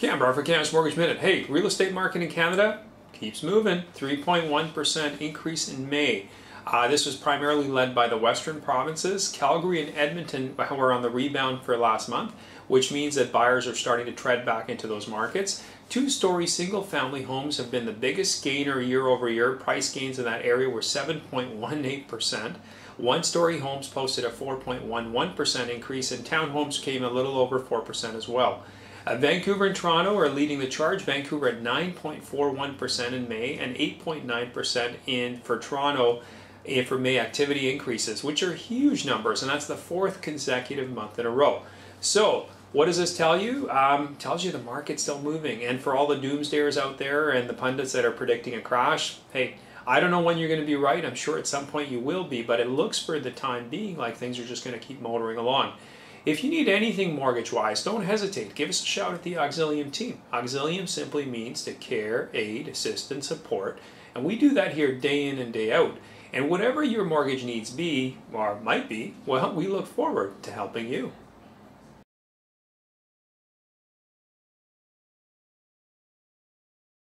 Kam Brar for Canada's Mortgage Minute. Hey, real estate market in Canada keeps moving. 3.1% increase in May. Uh, this was primarily led by the western provinces. Calgary and Edmonton were on the rebound for last month, which means that buyers are starting to tread back into those markets. Two story single family homes have been the biggest gainer year over year. Price gains in that area were 7.18%. One story homes posted a 4.11% increase, and townhomes came a little over 4% as well. Uh, Vancouver and Toronto are leading the charge. Vancouver at 9.41% in May and 8.9% in for Toronto eh, for May activity increases, which are huge numbers, and that's the fourth consecutive month in a row. So, what does this tell you? Um, tells you the market's still moving, and for all the doomsdayers out there and the pundits that are predicting a crash, hey, I don't know when you're going to be right. I'm sure at some point you will be, but it looks for the time being like things are just going to keep motoring along. If you need anything mortgage-wise, don't hesitate. Give us a shout at the Auxilium team. Auxilium simply means to care, aid, assist, and support. And we do that here day in and day out. And whatever your mortgage needs be, or might be, well, we look forward to helping you.